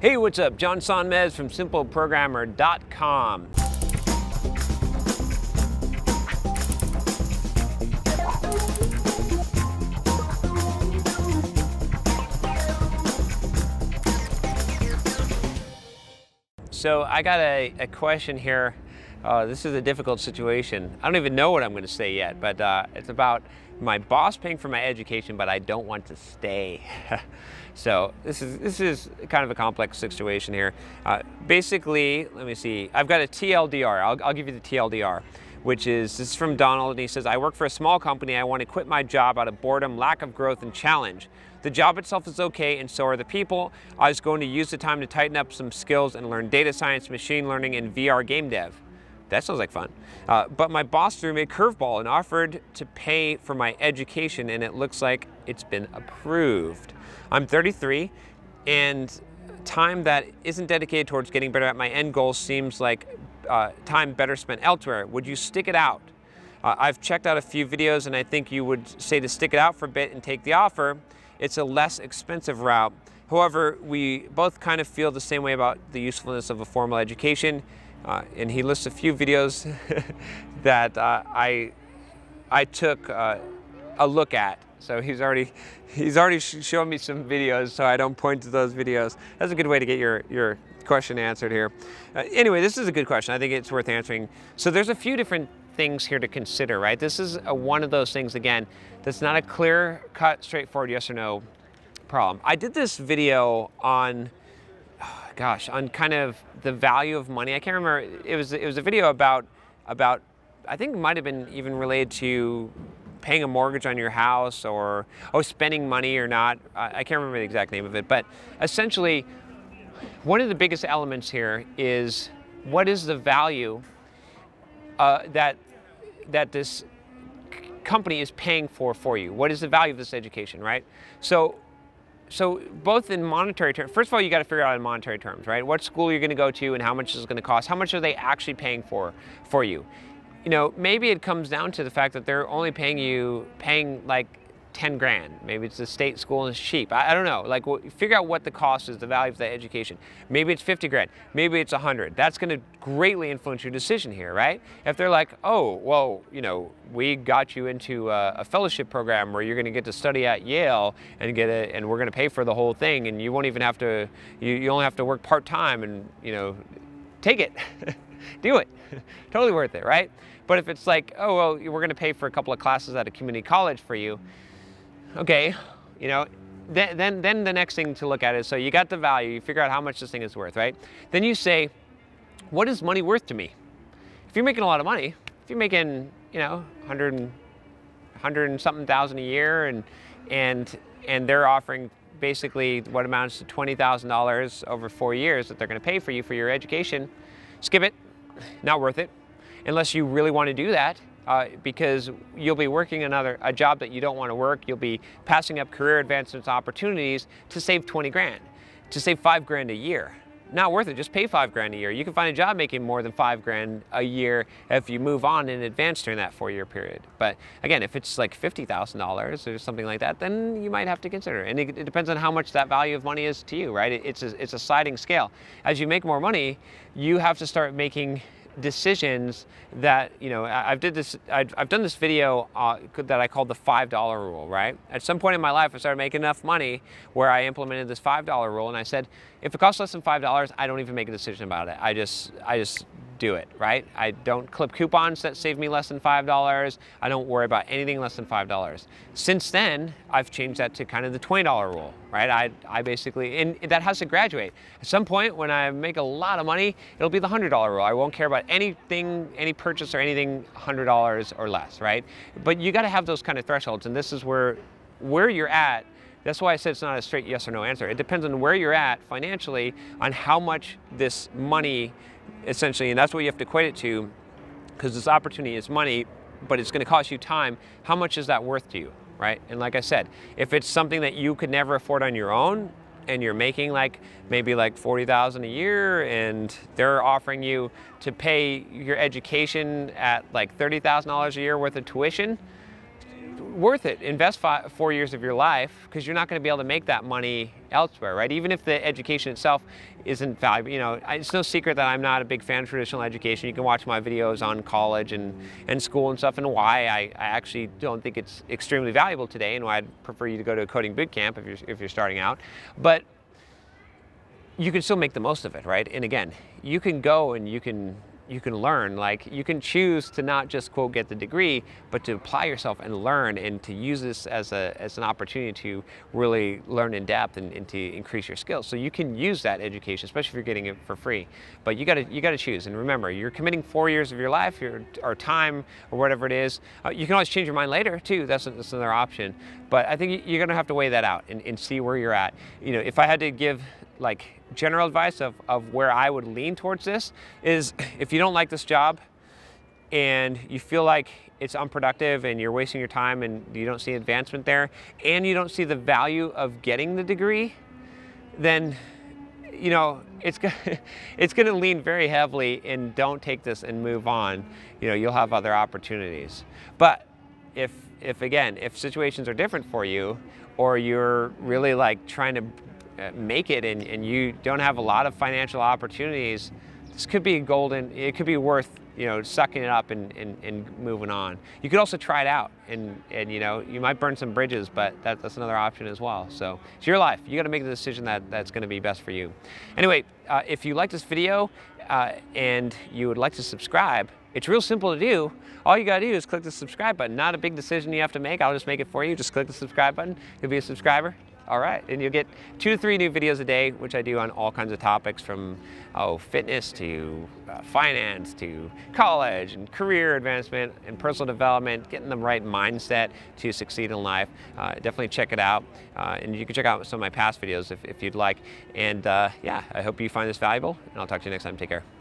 Hey, what's up? John Sonmez from SimpleProgrammer.com. So I got a, a question here. Uh, this is a difficult situation. I don't even know what I'm going to say yet, but uh, it's about my boss paying for my education, but I don't want to stay. so this is this is kind of a complex situation here. Uh, basically, let me see. I've got a TLDR. I'll, I'll give you the TLDR which is this is from Donald, and he says, I work for a small company. I want to quit my job out of boredom, lack of growth, and challenge. The job itself is okay, and so are the people. I was going to use the time to tighten up some skills and learn data science, machine learning, and VR game dev. That sounds like fun. Uh, but my boss threw me a curveball and offered to pay for my education, and it looks like it's been approved. I'm 33, and time that isn't dedicated towards getting better at my end goal seems like uh, time better spent elsewhere. Would you stick it out? Uh, I've checked out a few videos and I think you would say to stick it out for a bit and take the offer. It's a less expensive route. However, we both kind of feel the same way about the usefulness of a formal education. Uh, and he lists a few videos that uh, I, I took uh, a look at. So he's already, he's already shown me some videos so I don't point to those videos. That's a good way to get your, your question answered here. Uh, anyway, this is a good question. I think it's worth answering. So there's a few different things here to consider, right? This is a, one of those things, again, that's not a clear cut, straightforward yes or no problem. I did this video on, gosh, on kind of the value of money. I can't remember, it was, it was a video about, about I think it might have been even related to paying a mortgage on your house or, oh, spending money or not. I, I can't remember the exact name of it, but essentially, one of the biggest elements here is what is the value uh, that, that this company is paying for for you? What is the value of this education, right? So, so both in monetary terms, first of all, you got to figure out in monetary terms, right? What school you're going to go to and how much is it going to cost. How much are they actually paying for for you? You know, maybe it comes down to the fact that they're only paying you, paying like 10 grand. Maybe it's a state school and it's cheap. I, I don't know. Like, well, figure out what the cost is, the value of the education. Maybe it's 50 grand. Maybe it's 100. That's going to greatly influence your decision here, right? If they're like, oh, well, you know, we got you into a, a fellowship program where you're going to get to study at Yale and get it, and we're going to pay for the whole thing, and you won't even have to, you, you only have to work part time, and you know, take it, do it, totally worth it, right? But if it's like, oh, well, we're going to pay for a couple of classes at a community college for you okay, you know, then, then, then the next thing to look at is, so you got the value, you figure out how much this thing is worth, right? Then you say, what is money worth to me? If you're making a lot of money, if you're making, you know, 100 and, 100 and something thousand a year and, and, and they're offering basically what amounts to $20,000 over four years that they're gonna pay for you for your education, skip it, not worth it. Unless you really wanna do that, uh, because you'll be working another a job that you don't want to work. You'll be passing up career advancements opportunities to save 20 grand, to save five grand a year. Not worth it, just pay five grand a year. You can find a job making more than five grand a year if you move on in advance during that four year period. But again, if it's like $50,000 or something like that, then you might have to consider. And it, it, depends on how much that value of money is to you, right? It, it's, a, it's a sliding scale. As you make more money, you have to start making decisions that you know I've did this I've, I've done this video uh, that I called the five dollar rule right? At some point in my life I started making enough money where I implemented this five dollar rule and I said if it costs less than five dollars I don't even make a decision about it. I just I just do it, right? I don't clip coupons that save me less than $5. I don't worry about anything less than $5. Since then, I've changed that to kind of the $20 rule, right? I, I basically, and that has to graduate. At some point when I make a lot of money, it'll be the $100 rule. I won't care about anything, any purchase or anything $100 or less, right? But you gotta have those kind of thresholds and this is where, where you're at that's why I said it's not a straight yes or no answer. It depends on where you're at financially, on how much this money essentially, and that's what you have to equate it to, because this opportunity is money, but it's going to cost you time. How much is that worth to you, right? And like I said, if it's something that you could never afford on your own, and you're making like maybe like 40,000 a year and they're offering you to pay your education at like $30,000 a year worth of tuition, worth it. Invest five, four years of your life because you're not going to be able to make that money elsewhere, right? Even if the education itself isn't valuable. You know, it's no secret that I'm not a big fan of traditional education. You can watch my videos on college and, and school and stuff and why I, I actually don't think it's extremely valuable today and why I'd prefer you to go to a coding boot camp if you're, if you're starting out. But you can still make the most of it, right? And again, you can go and you can you can learn. Like you can choose to not just quote get the degree, but to apply yourself and learn and to use this as, a, as an opportunity to really learn in depth and, and to increase your skills. So you can use that education, especially if you're getting it for free. But you gotta, you gotta choose. And remember, you're committing four years of your life your, or time or whatever it is. Uh, you can always change your mind later too. That's, that's another option. But I think you're gonna have to weigh that out and, and see where you're at. You know, if I had to give like general advice of, of where I would lean towards this is if you don't like this job and you feel like it's unproductive and you're wasting your time and you don't see advancement there and you don't see the value of getting the degree, then you know it's gonna, it's to lean very heavily and don't take this and move on. You know you'll have other opportunities. But if if again if situations are different for you or you're really like trying to make it and, and you don't have a lot of financial opportunities, this could be golden, it could be worth you know, sucking it up and, and, and, moving on. You could also try it out and, and you know, you might burn some bridges, but that, that's another option as well. So it's your life. You got to make the decision that that's going to be best for you. Anyway, uh, if you like this video uh, and you would like to subscribe, it's real simple to do. All you gotta do is click the subscribe button. Not a big decision you have to make. I'll just make it for you. Just click the subscribe button. You'll be a subscriber. All right, and you'll get two to three new videos a day, which I do on all kinds of topics from oh, fitness to uh, finance to college and career advancement and personal development, getting the right mindset to succeed in life. Uh, definitely check it out. Uh, and you can check out some of my past videos if, if you'd like. And uh, yeah, I hope you find this valuable, and I'll talk to you next time. Take care.